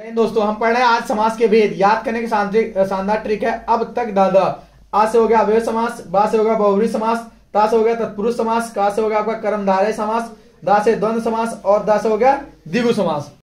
दोस्तों, हम पढ़ रहे हैं आज समास के भेद। याद करने की शानदार ट्रिक है, अब तक दादा। आज से हो गया अवय समास बा से हो गया बहुवरी समास, ता से हो गया तत्पुरुष समास, का से हो गया आपका कर्मधारय समास, दा से द्वंद समास, और दा से हो गया दिगु समास।